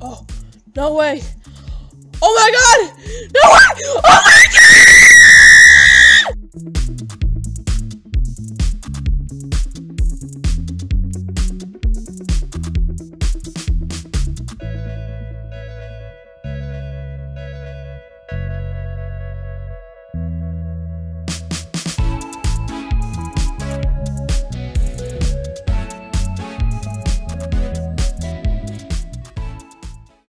Oh, no way. Oh my god! No way! Oh my god!